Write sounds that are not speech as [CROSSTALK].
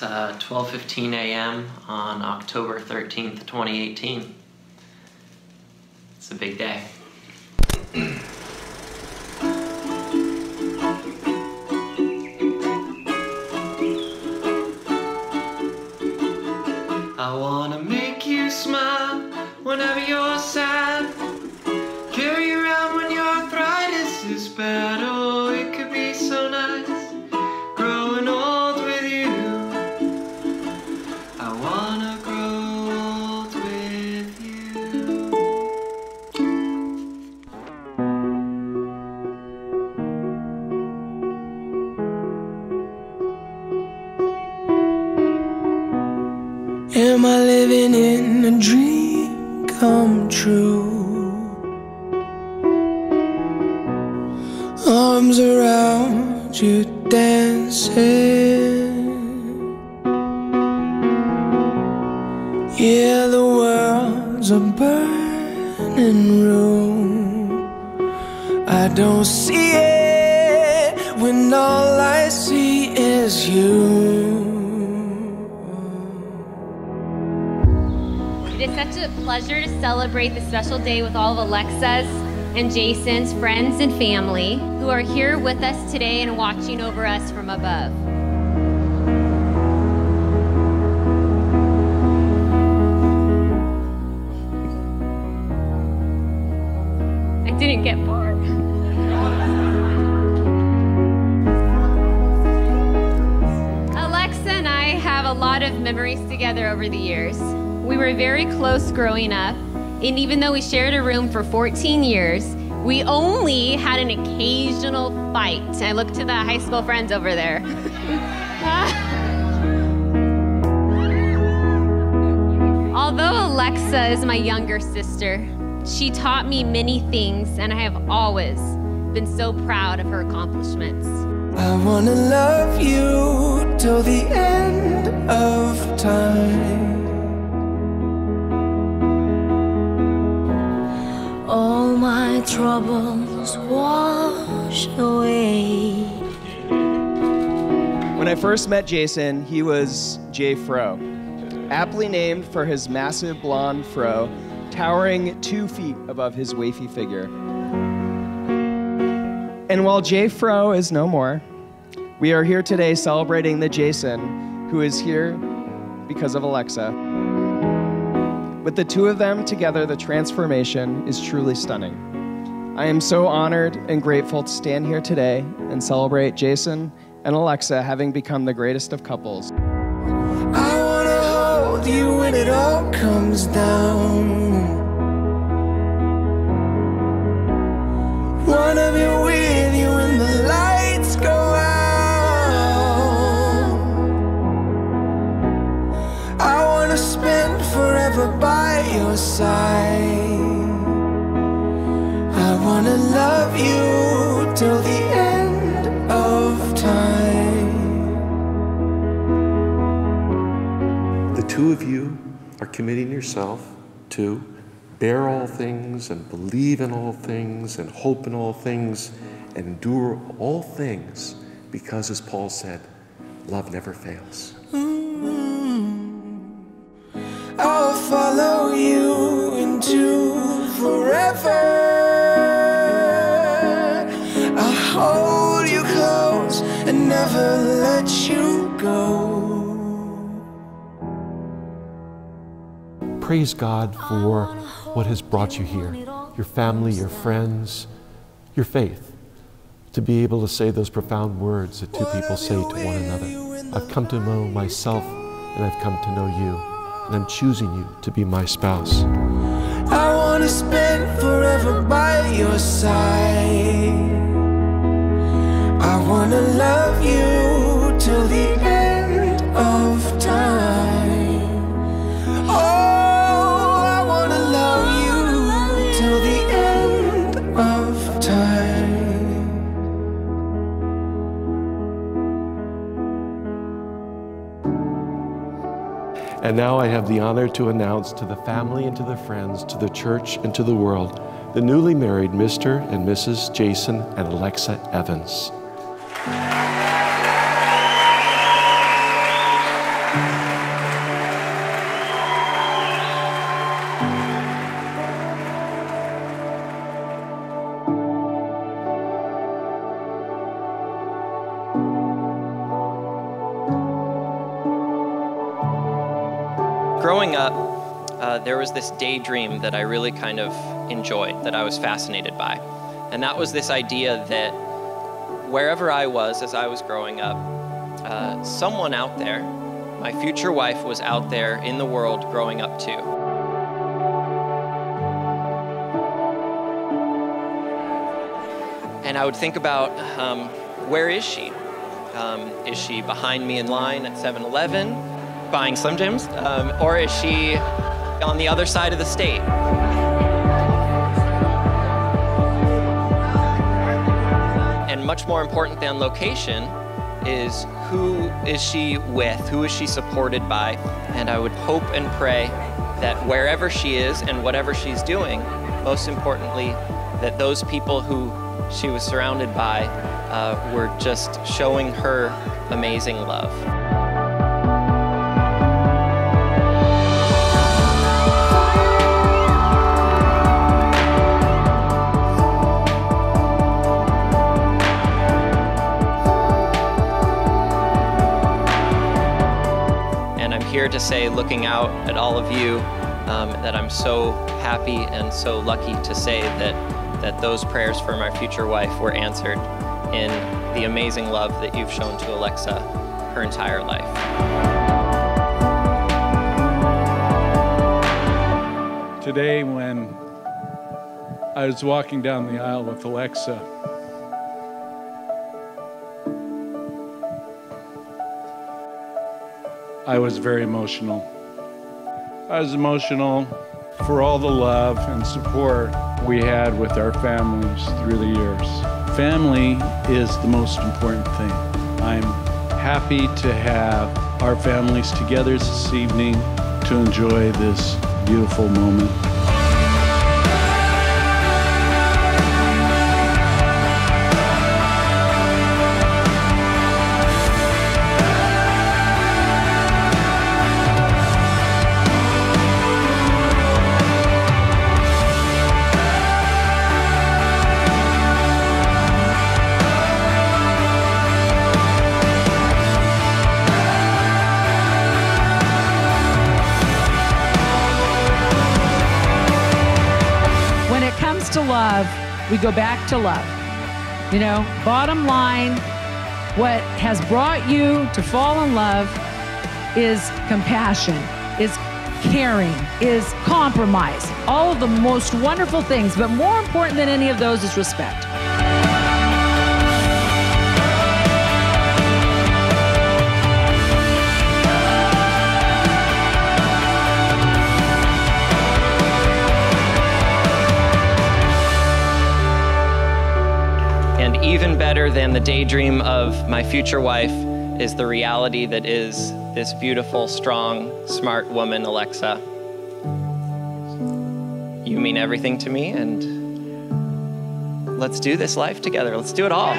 It's uh, 12:15 a.m. on October 13th, 2018. It's a big day. I wanna a dream come true? Arms around you dancing. Yeah, the world's a burning room. I don't see it when all I see is you. Such a pleasure to celebrate this special day with all of Alexa's and Jason's friends and family who are here with us today and watching over us from above. I didn't get far. Alexa and I have a lot of memories together over the years. We were very close growing up, and even though we shared a room for 14 years, we only had an occasional fight. I look to the high school friends over there. [LAUGHS] Although Alexa is my younger sister, she taught me many things, and I have always been so proud of her accomplishments. I wanna love you till the end of time. Troubles wash away. When I first met Jason, he was Jay Fro, aptly named for his massive blonde fro, towering two feet above his wafy figure. And while Jay Fro is no more, we are here today celebrating the Jason who is here because of Alexa. With the two of them together, the transformation is truly stunning. I am so honored and grateful to stand here today and celebrate Jason and Alexa having become the greatest of couples. I wanna hold you when it all comes down. Wanna be with you when the lights go out. I wanna spend forever by your side. I wanna love you till the end of time. The two of you are committing yourself to bear all things and believe in all things and hope in all things and endure all things because, as Paul said, love never fails. Mm-hmm. I'll follow you into forever. Praise God for what has brought you here your family, your friends, your faith. To be able to say those profound words that two people say to one another. I've come to know myself and I've come to know you, and I'm choosing you to be my spouse. I wanna spend forever by your side. I wanna love And now I have the honor to announce to the family and to the friends, to the church and to the world, the newly married Mr. and Mrs. Jason and Alexa Evans. Growing up, uh, there was this daydream that I really kind of enjoyed, that I was fascinated by. And that was this idea that wherever I was as I was growing up, uh, someone out there, my future wife, was out there in the world growing up too. And I would think about um, where is she? Um, is she behind me in line at 7 Eleven buying Slim Jims? Um, or is she on the other side of the state? And much more important than location is who is she with? Who is she supported by? And I would hope and pray that wherever she is and whatever she's doing, most importantly, that those people who she was surrounded by uh, were just showing her amazing love. Here to say, looking out at all of you, um, that I'm so happy and so lucky to say that, that those prayers for my future wife were answered in the amazing love that you've shown to Alexa her entire life. Today, when I was walking down the aisle with Alexa, I was very emotional. I was emotional for all the love and support we had with our families through the years. Family is the most important thing. I'm happy to have our families together this evening to enjoy this beautiful moment. To love, we go back to love. You know, bottom line, what has brought you to fall in love is compassion, is caring, is compromise. All of the most wonderful things, but more important than any of those is respect. And even better than the daydream of my future wife is the reality that is this beautiful, strong, smart woman, Alexa. You mean everything to me, and let's do this life together. Let's do it all.